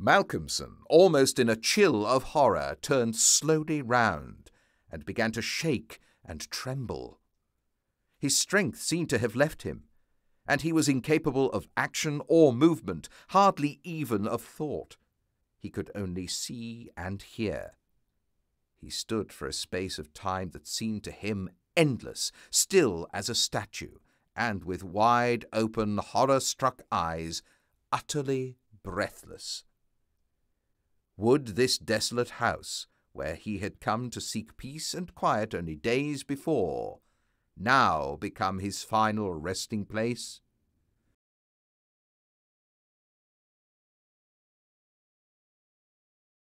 Malcolmson, almost in a chill of horror, turned slowly round and began to shake and tremble. His strength seemed to have left him, and he was incapable of action or movement, hardly even of thought. He could only see and hear. He stood for a space of time that seemed to him endless, still as a statue, and with wide open, horror struck eyes, utterly breathless. Would this desolate house, where he had come to seek peace and quiet only days before, now become his final resting place?